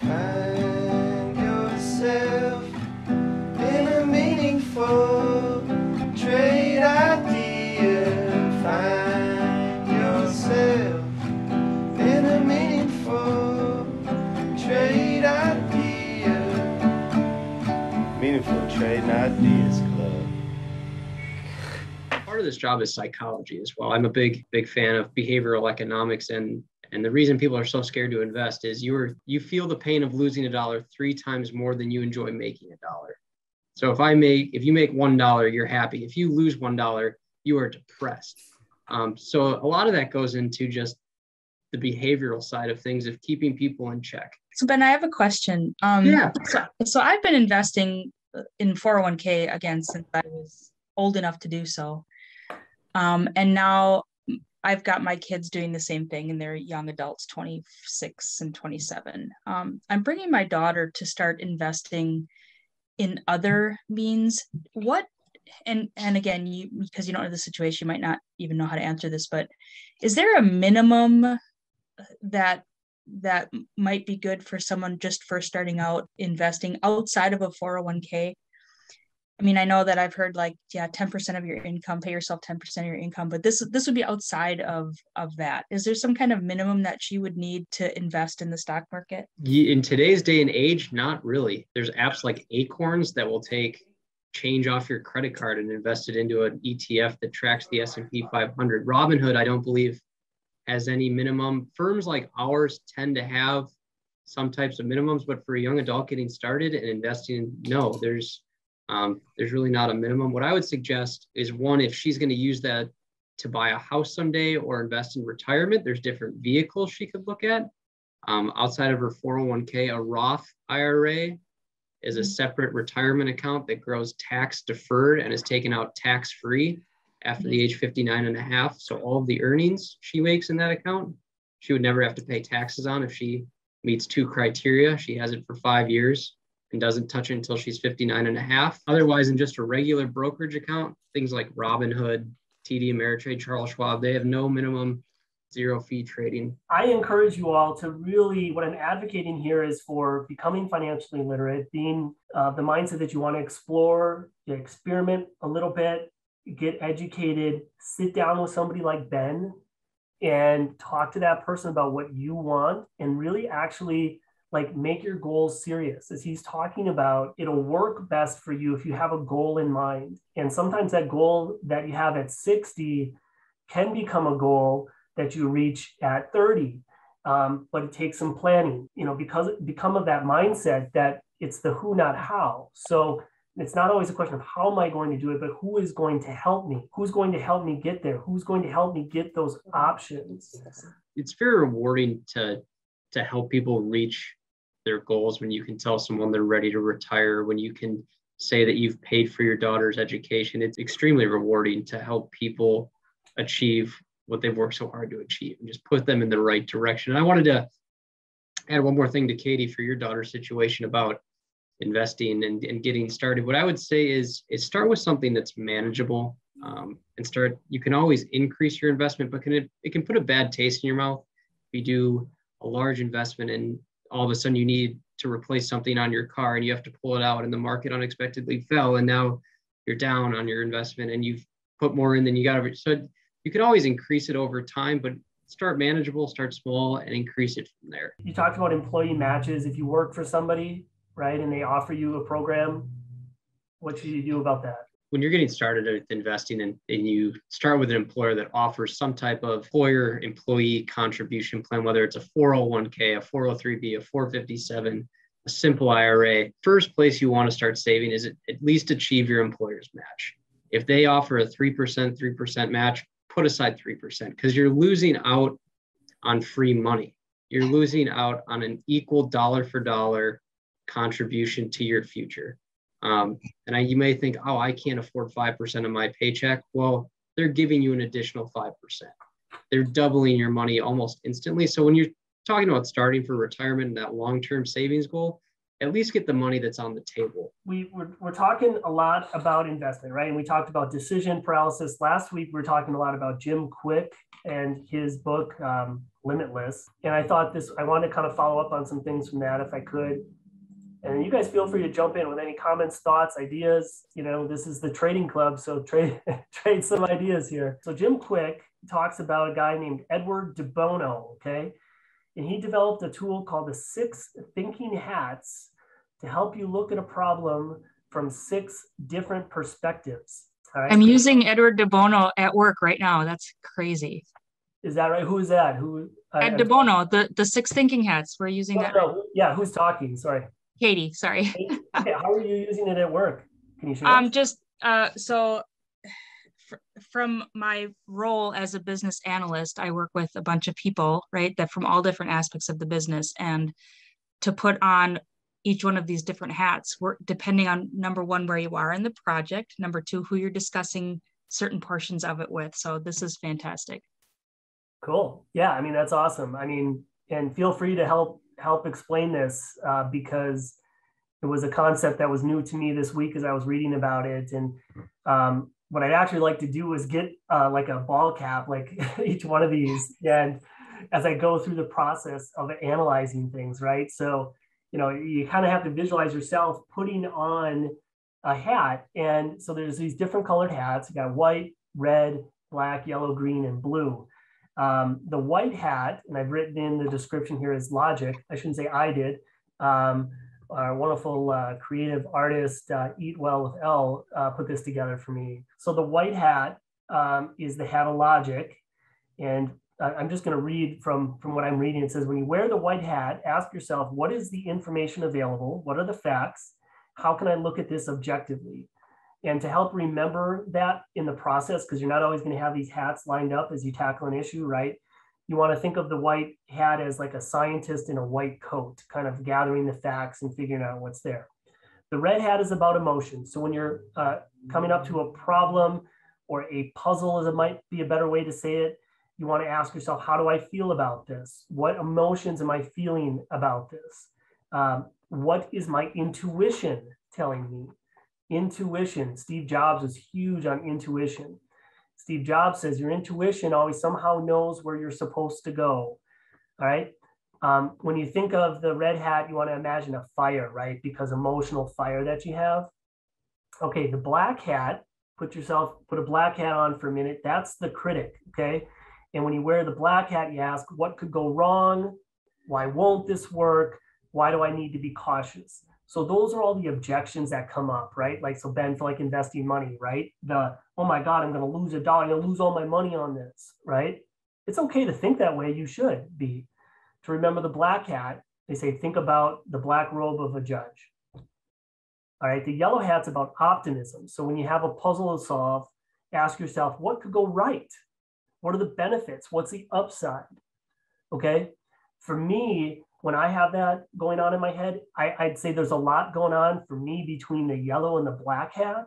Find yourself in a meaningful trade idea. Find yourself in a meaningful trade idea. Meaningful Trade Ideas Club. part of this job is psychology as well. I'm a big, big fan of behavioral economics and and the reason people are so scared to invest is you're you feel the pain of losing a dollar three times more than you enjoy making a dollar. So if I make if you make one dollar, you're happy. If you lose one dollar, you are depressed. Um, so a lot of that goes into just the behavioral side of things of keeping people in check. So Ben, I have a question. Um, Yeah. So, so I've been investing in 401k again since I was old enough to do so, um, and now I've got my kids doing the same thing, and they're young adults, 26 and 27. Um, I'm bringing my daughter to start investing in other means. What and and again, you because you don't know the situation, you might not even know how to answer this, but is there a minimum that that might be good for someone just first starting out investing outside of a 401k i mean i know that i've heard like yeah 10% of your income pay yourself 10% of your income but this this would be outside of of that. Is there some kind of minimum that she would need to invest in the stock market? In today's day and age not really. There's apps like acorns that will take change off your credit card and invest it into an etf that tracks the s&p 500 robinhood i don't believe has any minimum. Firms like ours tend to have some types of minimums but for a young adult getting started and investing no there's um, there's really not a minimum what i would suggest is one if she's going to use that to buy a house someday or invest in retirement there's different vehicles she could look at um, outside of her 401k, a Roth IRA is a separate retirement account that grows tax deferred and is taken out tax free after the age 59 and a half. So all of the earnings she makes in that account, she would never have to pay taxes on if she meets two criteria. She has it for five years and doesn't touch it until she's 59 and a half. Otherwise, in just a regular brokerage account, things like Robinhood, TD Ameritrade, Charles Schwab, they have no minimum zero fee trading. I encourage you all to really, what I'm advocating here is for becoming financially literate, being uh, the mindset that you want to explore, to experiment a little bit, get educated, sit down with somebody like Ben and talk to that person about what you want and really actually like make your goals serious as he's talking about it'll work best for you if you have a goal in mind. And sometimes that goal that you have at 60 can become a goal that you reach at 30 um, but it takes some planning you know because become of that mindset that it's the who not how. So it's not always a question of how am i going to do it but who is going to help me? Who's going to help me get there? Who's going to help me get those options? It's very rewarding to to help people reach their goals when you can tell someone they're ready to retire when you can say that you've paid for your daughter's education it's extremely rewarding to help people achieve what they've worked so hard to achieve and just put them in the right direction. And i wanted to add one more thing to katie for your daughter's situation about investing and, and getting started. What i would say is is start with something that's manageable um, and start you can always increase your investment but can it, it can put a bad taste in your mouth if you do a large investment and all of a sudden you need to replace something on your car and you have to pull it out and the market unexpectedly fell and now you're down on your investment and you've put more in than you got. So you can always increase it over time but start manageable start small and increase it from there. You talked about employee matches. If you work for somebody right and they offer you a program what should you do about that when you're getting started with investing and, and you start with an employer that offers some type of employer employee contribution plan, whether it's a 401k, a 403b, a 457, a simple IRA, first place you want to start saving is at least achieve your employer's match. If they offer a 3%, 3% match, put aside 3% because you're losing out on free money. You're losing out on an equal dollar for dollar contribution to your future. Um, and I, you may think, oh, I can't afford 5% of my paycheck. Well, they're giving you an additional 5%. They're doubling your money almost instantly. So when you're talking about starting for retirement and that long term savings goal, at least get the money that's on the table. We, we're, we're talking a lot about investment, right? And we talked about decision paralysis. Last week, We are talking a lot about Jim Kwik and his book, um, limitless. And I thought this, I wanted to kind of follow up on some things from that if I could. And you guys feel free to jump in with any comments, thoughts, ideas. You know, this is the trading club, so trade trade some ideas here. So Jim Kwik talks about a guy named Edward de Bono, okay? And he developed a tool called the Six Thinking Hats to help you look at a problem from six different perspectives. Right? I'm using Edward de Bono at work right now. That's crazy. Is that right? Who is that? Who? Uh, Ed de Bono, the the six thinking hats. We're using oh, that. No. Yeah, who's talking? Sorry. Katie, sorry. okay, how are you using it at work? Can you share? Um, just uh, so from my role as a business analyst, I work with a bunch of people, right, that from all different aspects of the business, and to put on each one of these different hats, we're depending on number one where you are in the project, number two who you're discussing certain portions of it with. So this is fantastic. Cool. Yeah, I mean that's awesome. I mean, and feel free to help help explain this uh, because it was a concept that was new to me this week as I was reading about it. And um, what I'd actually like to do is get uh, like a ball cap, like each one of these, and as I go through the process of analyzing things, right? So, you know, you kind of have to visualize yourself putting on a hat. And so there's these different colored hats. You got white, red, black, yellow, green, and blue. Um, the white hat, and I've written in the description here is logic. I shouldn't say I did. Um, our wonderful uh, creative artist, uh, Eat Well with L, uh, put this together for me. So the white hat um, is the hat of logic. And I'm just going to read from, from what I'm reading. It says, when you wear the white hat, ask yourself, what is the information available? What are the facts? How can I look at this objectively? And to help remember that in the process, because you're not always going to have these hats lined up as you tackle an issue, right? You want to think of the white hat as like a scientist in a white coat, kind of gathering the facts and figuring out what's there. The red hat is about emotion. So when you're uh, coming up to a problem or a puzzle, as it might be a better way to say it, you want to ask yourself, how do I feel about this? What emotions am I feeling about this? Um, what is my intuition telling me? Intuition. Steve Jobs was huge on intuition. Steve Jobs says your intuition always somehow knows where you're supposed to go. All right. Um, when you think of the red hat, you want to imagine a fire, right? Because emotional fire that you have. Okay, the black hat, put yourself, put a black hat on for a minute. That's the critic. Okay. And when you wear the black hat, you ask, what could go wrong? Why won't this work? Why do I need to be cautious? So those are all the objections that come up, right? Like, so Ben, for like investing money, right? The, oh my God, I'm going to lose a dollar. I'm going to lose all my money on this, right? It's okay to think that way. You should be. To remember the black hat, they say, think about the black robe of a judge. All right. The yellow hat's about optimism. So when you have a puzzle to solve, ask yourself, what could go right? What are the benefits? What's the upside? Okay. For me, when I have that going on in my head, I, I'd say there's a lot going on for me between the yellow and the black hat.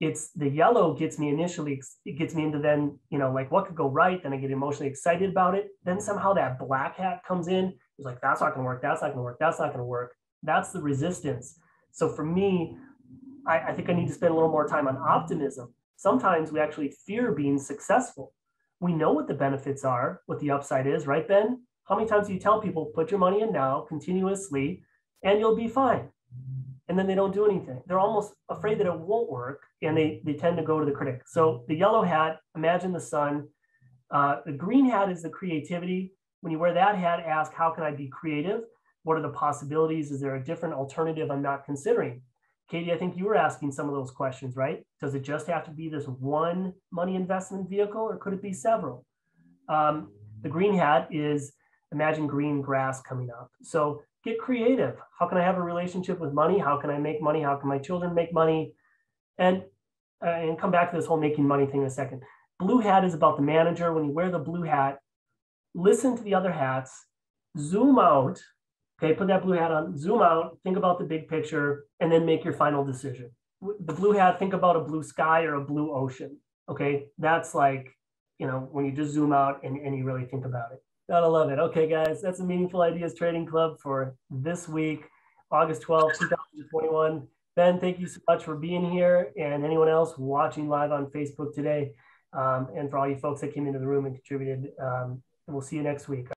It's the yellow gets me initially, it gets me into then, you know, like what could go right. Then I get emotionally excited about it. Then somehow that black hat comes in. It's like, that's not going to work. That's not going to work. That's not going to work. That's the resistance. So for me, I, I think I need to spend a little more time on optimism. Sometimes we actually fear being successful. We know what the benefits are, what the upside is, right, Ben? How many times do you tell people, put your money in now continuously and you'll be fine? And then they don't do anything. They're almost afraid that it won't work and they, they tend to go to the critic. So the yellow hat, imagine the sun. Uh, the green hat is the creativity. When you wear that hat, ask, how can I be creative? What are the possibilities? Is there a different alternative I'm not considering? Katie, I think you were asking some of those questions, right? Does it just have to be this one money investment vehicle or could it be several? Um, the green hat is imagine green grass coming up. So get creative. How can I have a relationship with money? How can I make money? How can my children make money? And uh, and come back to this whole making money thing in a second. Blue hat is about the manager. When you wear the blue hat, listen to the other hats, zoom out. Okay, put that blue hat on, zoom out, think about the big picture, and then make your final decision. The blue hat, think about a blue sky or a blue ocean. Okay, that's like, you know, when you just zoom out and, and you really think about it. Gotta love it. Okay, guys, that's a Meaningful Ideas Trading Club for this week, August 12th, 2021. Ben, thank you so much for being here and anyone else watching live on Facebook today. Um, and for all you folks that came into the room and contributed, um, we'll see you next week.